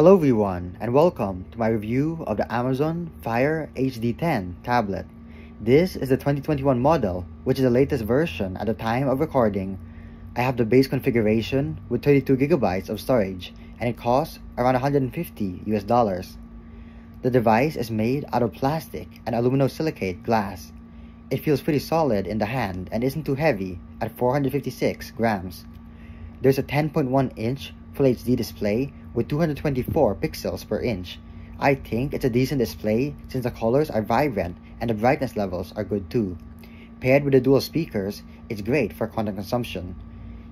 Hello everyone and welcome to my review of the Amazon Fire HD10 tablet. This is the 2021 model which is the latest version at the time of recording. I have the base configuration with 32 gigabytes of storage and it costs around 150 US dollars. The device is made out of plastic and aluminosilicate glass. It feels pretty solid in the hand and isn't too heavy at 456 grams. There's a 10.1 inch Full HD display with 224 pixels per inch. I think it's a decent display since the colors are vibrant and the brightness levels are good too. Paired with the dual speakers, it's great for content consumption.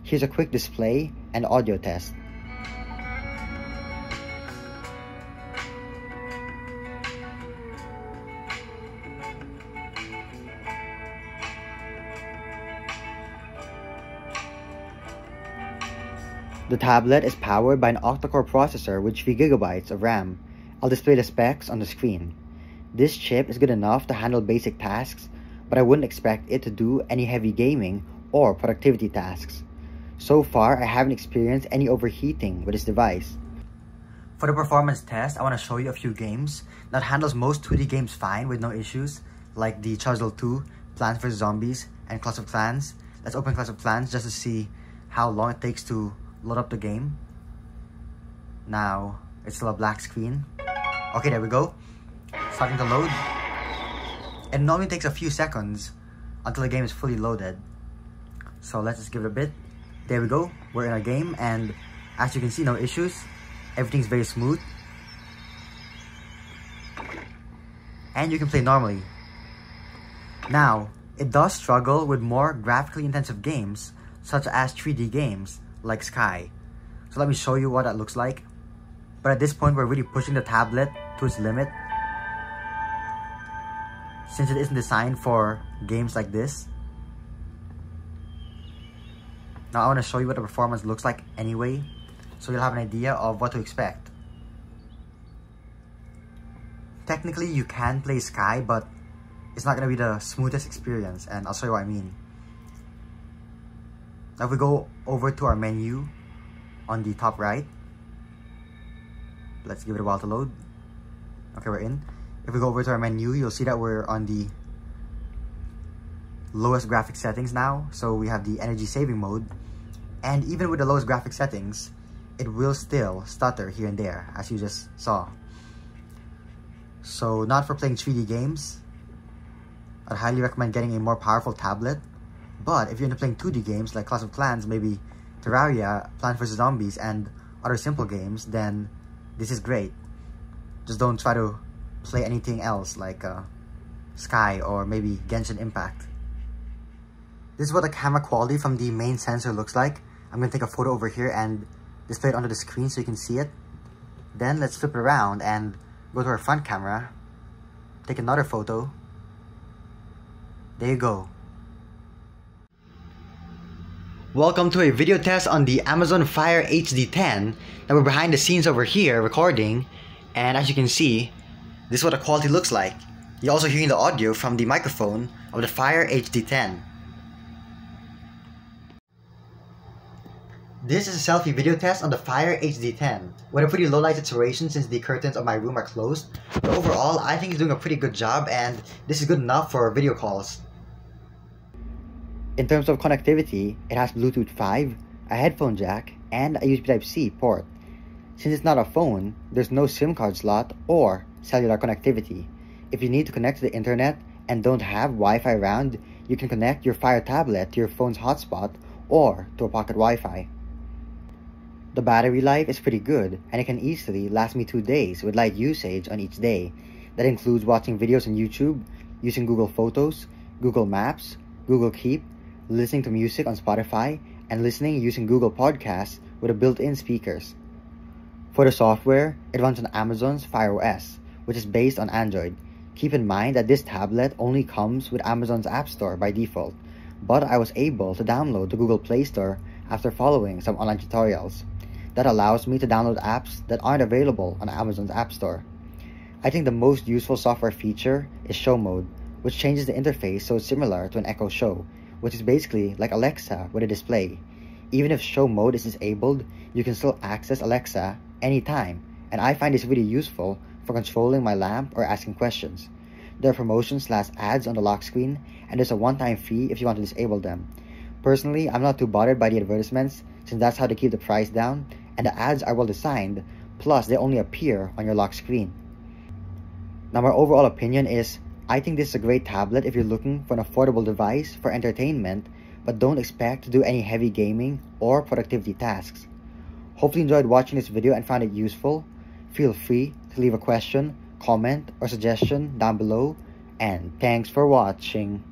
Here's a quick display and audio test. The tablet is powered by an octa-core processor with 3GB of RAM. I'll display the specs on the screen. This chip is good enough to handle basic tasks, but I wouldn't expect it to do any heavy gaming or productivity tasks. So far, I haven't experienced any overheating with this device. For the performance test, I want to show you a few games that handles most 2D games fine with no issues, like the Chuzzle 2, Plants vs. Zombies, and Clash of Clans. Let's open Clash of Clans just to see how long it takes to load up the game. Now, it's still a black screen. Okay, there we go. Starting to load. It normally takes a few seconds until the game is fully loaded. So let's just give it a bit. There we go. We're in a game and as you can see, no issues. Everything's very smooth. And you can play normally. Now, it does struggle with more graphically intensive games, such as 3D games, like Sky. So let me show you what that looks like. But at this point, we're really pushing the tablet to its limit. Since it isn't designed for games like this. Now I want to show you what the performance looks like anyway. So you'll have an idea of what to expect. Technically, you can play Sky, but it's not going to be the smoothest experience. And I'll show you what I mean. Now if we go over to our menu on the top right, let's give it a while to load. Okay, we're in. If we go over to our menu, you'll see that we're on the lowest graphic settings now. So we have the energy saving mode. And even with the lowest graphic settings, it will still stutter here and there, as you just saw. So not for playing 3D games. I'd highly recommend getting a more powerful tablet but if you're into playing 2D games like Clash of Clans, maybe Terraria, Plants vs. Zombies, and other simple games, then this is great. Just don't try to play anything else like uh, Sky or maybe Genshin Impact. This is what the camera quality from the main sensor looks like. I'm going to take a photo over here and display it onto the screen so you can see it. Then let's flip it around and go to our front camera. Take another photo. There you go. Welcome to a video test on the Amazon Fire HD10. Now we're behind the scenes over here recording and as you can see, this is what the quality looks like. You're also hearing the audio from the microphone of the Fire HD10. This is a selfie video test on the Fire HD10 with a pretty low light situation since the curtains of my room are closed. But overall, I think it's doing a pretty good job and this is good enough for video calls. In terms of connectivity, it has Bluetooth 5, a headphone jack, and a USB Type-C port. Since it's not a phone, there's no SIM card slot or cellular connectivity. If you need to connect to the internet and don't have Wi-Fi around, you can connect your Fire tablet to your phone's hotspot or to a pocket Wi-Fi. The battery life is pretty good and it can easily last me 2 days with light usage on each day. That includes watching videos on YouTube, using Google Photos, Google Maps, Google Keep, listening to music on Spotify, and listening using Google Podcasts with the built-in speakers. For the software, it runs on Amazon's Fire OS, which is based on Android. Keep in mind that this tablet only comes with Amazon's App Store by default, but I was able to download the Google Play Store after following some online tutorials. That allows me to download apps that aren't available on Amazon's App Store. I think the most useful software feature is Show Mode, which changes the interface so it's similar to an Echo Show, which is basically like Alexa with a display. Even if show mode is disabled, you can still access Alexa anytime and I find this really useful for controlling my lamp or asking questions. There are promotions slash ads on the lock screen, and there's a one-time fee if you want to disable them. Personally, I'm not too bothered by the advertisements since that's how they keep the price down, and the ads are well designed, plus they only appear on your lock screen. Now my overall opinion is, I think this is a great tablet if you're looking for an affordable device for entertainment, but don't expect to do any heavy gaming or productivity tasks. Hopefully you enjoyed watching this video and found it useful. Feel free to leave a question, comment, or suggestion down below, and thanks for watching.